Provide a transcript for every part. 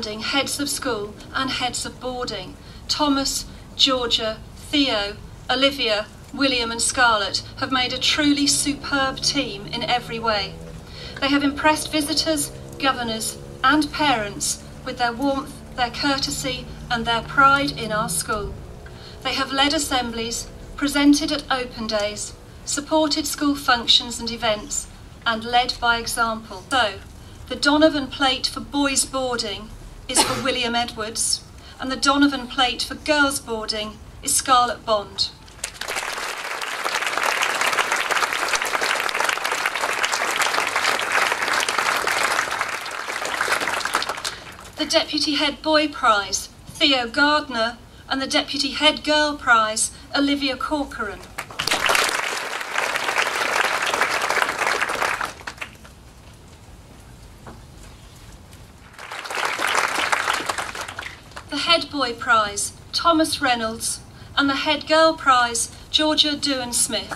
outstanding heads of school and heads of boarding. Thomas, Georgia, Theo, Olivia, William, and Scarlett have made a truly superb team in every way. They have impressed visitors, governors, and parents with their warmth, their courtesy, and their pride in our school. They have led assemblies, presented at open days, supported school functions and events, and led by example. So, the Donovan plate for boys boarding is for William Edwards, and the Donovan plate for girls boarding is Scarlett Bond. The Deputy Head Boy Prize, Theo Gardner, and the Deputy Head Girl Prize, Olivia Corcoran. Boy Prize, Thomas Reynolds, and the Head Girl Prize, Georgia Dewan Smith.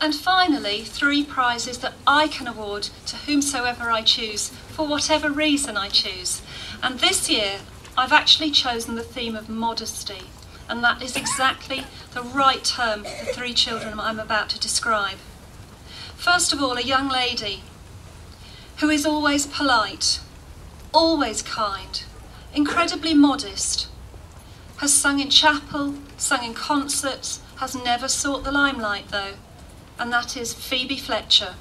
And finally, three prizes that I can award to whomsoever I choose, for whatever reason I choose. And this year, I've actually chosen the theme of modesty, and that is exactly the right term for the three children I'm about to describe. First of all, a young lady who is always polite, always kind, incredibly modest, has sung in chapel, sung in concerts, has never sought the limelight though and that is Phoebe Fletcher.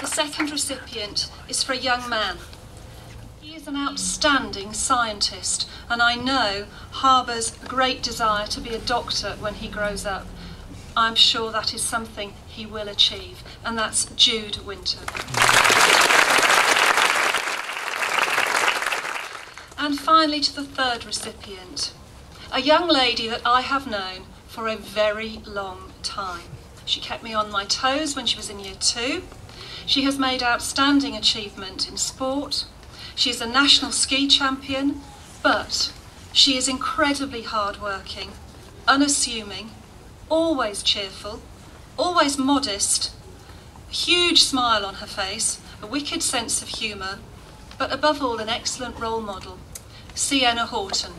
The second recipient is for a young man. An outstanding scientist, and I know harbours great desire to be a doctor when he grows up. I'm sure that is something he will achieve, and that's Jude Winter. And finally, to the third recipient a young lady that I have known for a very long time. She kept me on my toes when she was in year two. She has made outstanding achievement in sport. She is a national ski champion, but she is incredibly hardworking, unassuming, always cheerful, always modest, a huge smile on her face, a wicked sense of humour, but above all an excellent role model, Sienna Horton.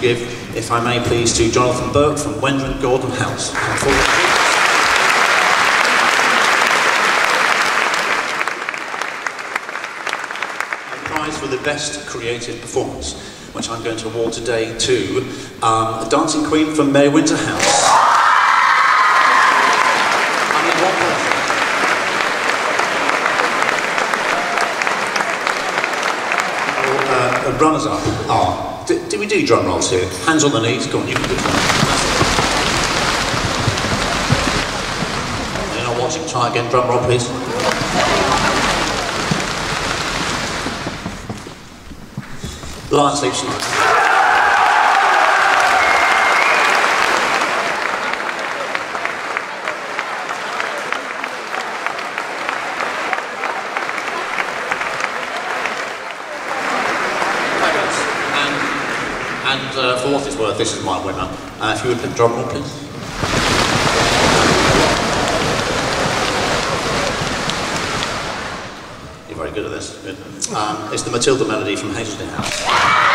Give, if I may please, to Jonathan Burke from Wendron Gordon House. Prize for the best creative performance, which I'm going to award today to um, dancing queen from Mary Windsor House. I need one person. uh, runners up are. Do, do we do drum rolls here? Hands on the knees. Go on, you can do it. You're not watching. Try again. Drum roll, please. Lion sleeps tonight. And, and uh, for what it's worth, this is my winner. Uh, if you would put drum roll, please. You're very good at this. Good. Um, it's the Matilda melody from Hazeldene House.